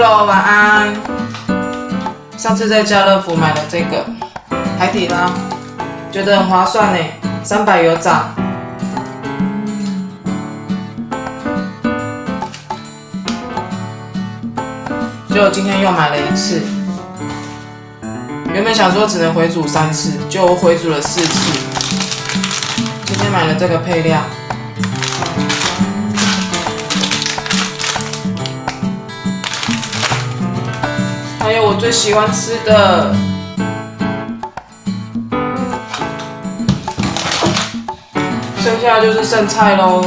Hello，晚安。上次在家乐福买了这个海底捞，觉得很划算呢，三百有涨。结果今天又买了一次，原本想说只能回煮三次，就回煮了四次。今天买了这个配料。还有我最喜欢吃的，剩下就是剩菜喽。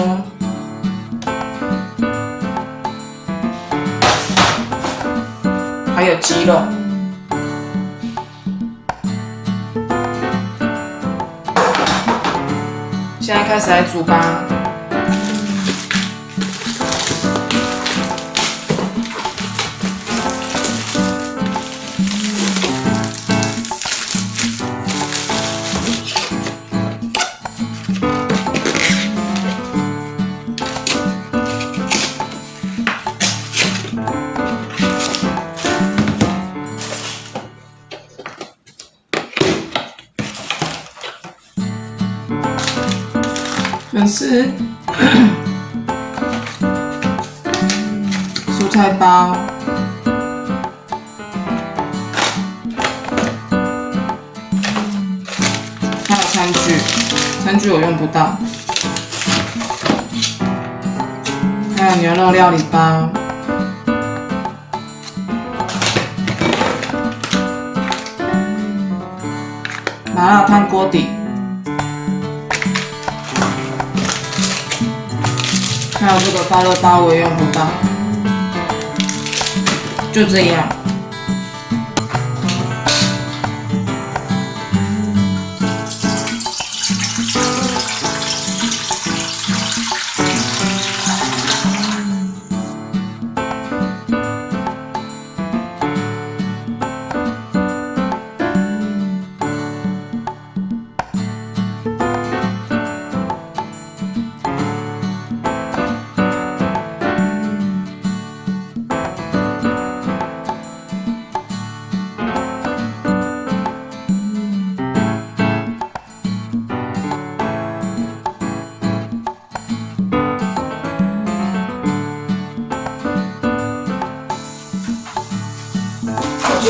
还有鸡肉，现在开始来煮吧。粉丝，蔬菜包，还有餐具，餐具我用不到，还有牛肉料理包，麻辣烫锅底。还有这个大热包我也用不到，就这样。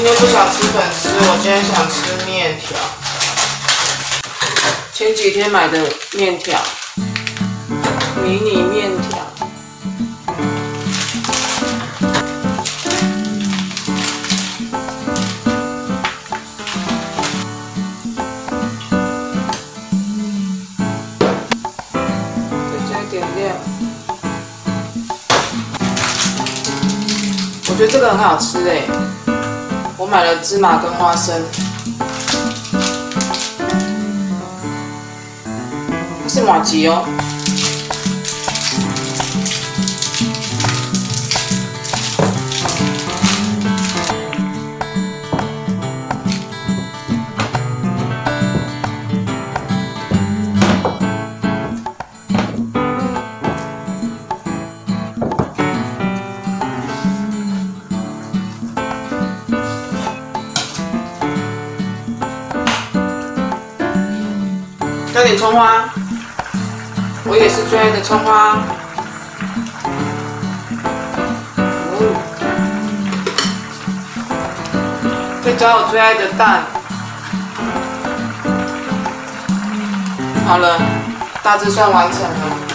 今天不想吃粉丝，我今天想吃面条。前几天买的面条，迷你面条。再加一点料。我觉得这个很好吃哎。我买了芝麻跟花生，它是马吉哦。加点葱花，我也是最爱的葱花。哦，再加我最爱的蛋。好了，大致算完成了。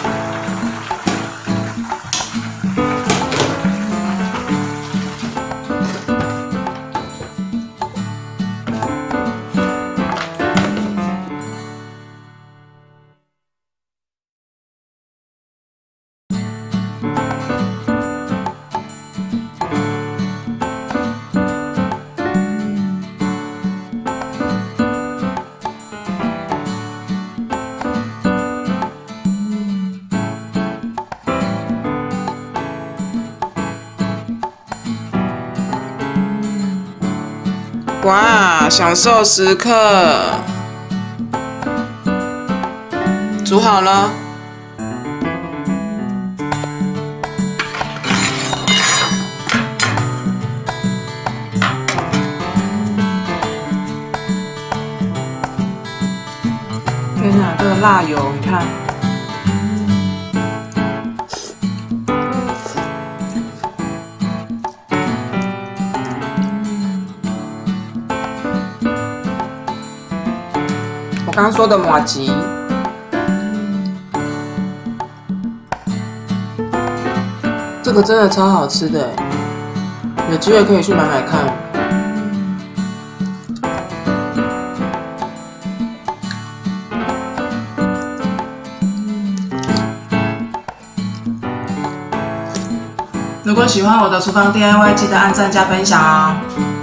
哇享受时刻煮好了。天呐这个辣油你看。刚说的马吉，这个真的超好吃的，有机会可以去买买看。如果喜欢我的厨房 DIY，记得按赞加分享哦。